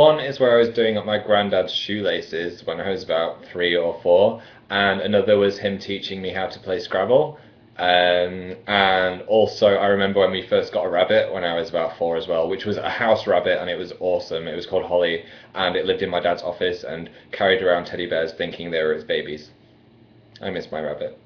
One is where I was doing up my granddad's shoelaces when I was about three or four, and another was him teaching me how to play Scrabble. Um, and also, I remember when we first got a rabbit when I was about four as well, which was a house rabbit, and it was awesome. It was called Holly, and it lived in my dad's office and carried around teddy bears thinking they were his babies. I miss my rabbit.